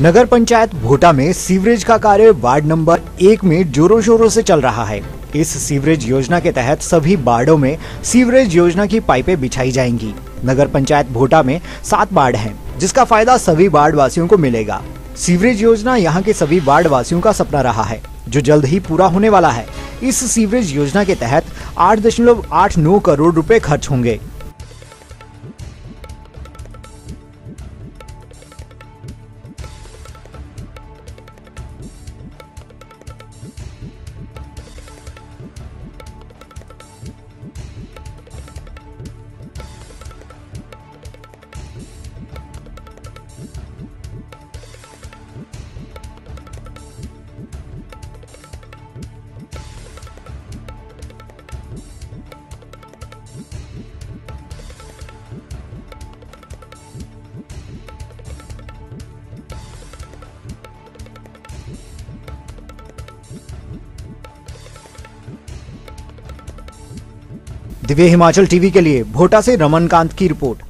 नगर पंचायत भोटा में सीवरेज का कार्य वार्ड नंबर एक में जोरों शोरों से चल रहा है। इस सीवरेज योजना के तहत सभी वार्डों में सीवरेज योजना की पाइपें बिछाई जाएँगी। नगर पंचायत भोटा में सात वार्ड हैं, जिसका फ़ायदा सभी वार्ड वासियों को मिलेगा। सीवरेज योजना यहाँ के सभी वार्ड वासियों का सपना रहा है जो जल्द ही पूरा होने वाला है। इस सीवरेज योजना के तहत आठ दशमलव आठ नौ करोड़ रुपए खर्च होंगे। दिव्य हिमाचल टीवी के लिए भोटा से रमनकांत की रिपोर्ट।